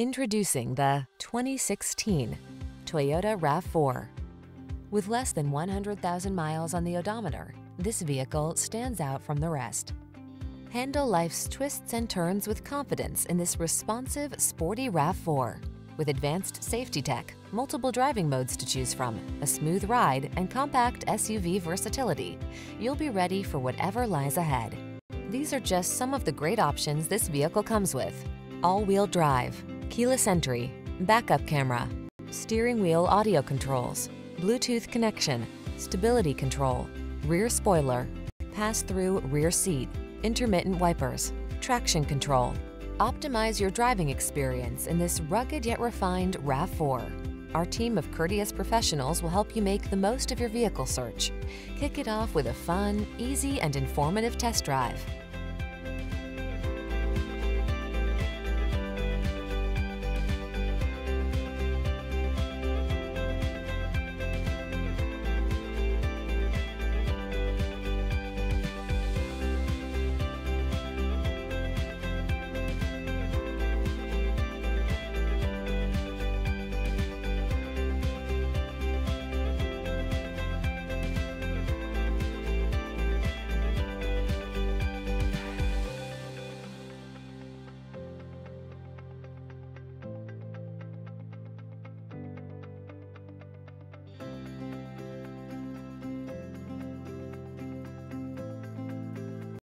Introducing the 2016 Toyota RAV4. With less than 100,000 miles on the odometer, this vehicle stands out from the rest. Handle life's twists and turns with confidence in this responsive, sporty RAV4. With advanced safety tech, multiple driving modes to choose from, a smooth ride, and compact SUV versatility, you'll be ready for whatever lies ahead. These are just some of the great options this vehicle comes with. All-wheel drive, keyless entry, backup camera, steering wheel audio controls, Bluetooth connection, stability control, rear spoiler, pass-through rear seat, intermittent wipers, traction control. Optimize your driving experience in this rugged yet refined RAV4. Our team of courteous professionals will help you make the most of your vehicle search. Kick it off with a fun, easy, and informative test drive.